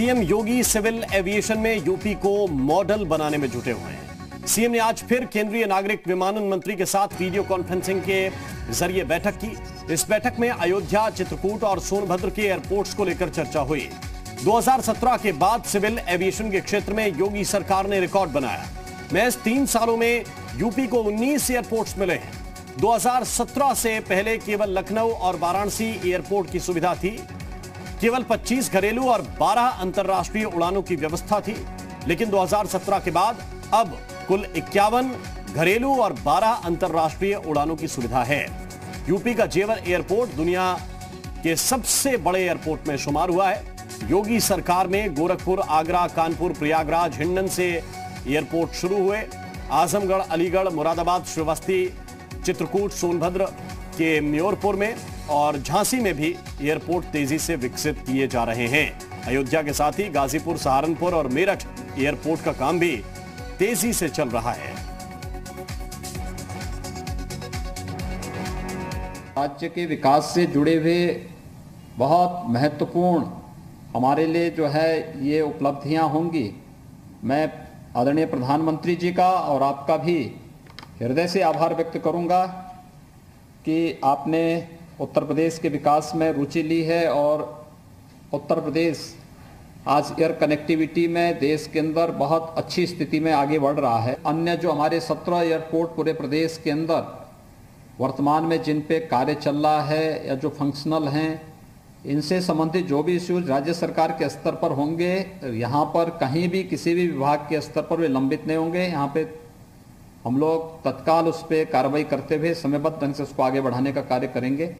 CM Yogi civil aviation में UP को model बनाने में जुटे हुए हैं। सीएम ने आज फिर केंद्रीय नागरिक विमानन मंत्री के साथ वीडियो कॉन्फ्रेंसिंग के ज़रिए बैठक की। इस बैठक में अयोध्या, चित्रकूट और सोनभद्र के एयरपोर्ट्स को लेकर चर्चा हुई। 2017 के बाद सिविल एविएशन के क्षेत्र में योगी सरकार ने रिकॉर्ड बनाया। महज तीन सालों में यूपी को 19 एयरपोर्ट्स मिले हैं। 2017 से पहले केवल लखनऊ और वाराणसी एयरपोर्ट की सुविधा थी। केवल 25 घरेलू और 12 अंतर्राष्ट्रीय उड़ानों की व्यवस्था थी। लेकिन 2017 के बाद अब कुल इक्यावन घरेलू और 12 अंतर्राष्ट्रीय उड़ानों की सुविधा है। यूपी का जेवर एयरपोर्ट दुनिया के सबसे बड़े एयरपोर्ट में शुमार हुआ है। योगी सरकार में गोरखपुर, आगरा, कानपुर, प्रयागराज, हिंडन से एयरपोर्ट शुरू हुए। आजमगढ़, अलीगढ़, मुरादाबाद, श्रीवस्ती, चित्रकूट, सोनभद्र के म्योरपुर में और झांसी में भी एयरपोर्ट तेज़ी से विकसित किए जा रहे हैं। अयोध्या के साथ ही गाजीपुर, सहारनपुर और मेरठ एयरपोर्ट का काम भी तेज़ी से चल रहा है। राज्य के विकास से जुड़े हुए बहुत महत्वपूर्ण हमारे लिए जो है ये उपलब्धियाँ होंगी। मैं आदरणीय प्रधानमंत्री जी का और आपका भी हृदय से आभार व्यक्त करूँगा कि आपने उत्तर प्रदेश के विकास में रुचि ली है और उत्तर प्रदेश आज एयर कनेक्टिविटी में देश के अंदर बहुत अच्छी स्थिति में आगे बढ़ रहा है। अन्य जो हमारे सत्रह एयरपोर्ट पूरे प्रदेश के अंदर वर्तमान में जिन पे कार्य चल रहा है या जो फंक्शनल हैं, इनसे संबंधित जो भी इश्यूज़ राज्य सरकार के स्तर पर होंगे, यहाँ पर कहीं भी किसी भी विभाग के स्तर पर वे लंबित नहीं होंगे। यहाँ पे हम लोग तत्काल उस पर कार्रवाई करते हुए समयबद्ध ढंग से उसको आगे बढ़ाने का कार्य करेंगे।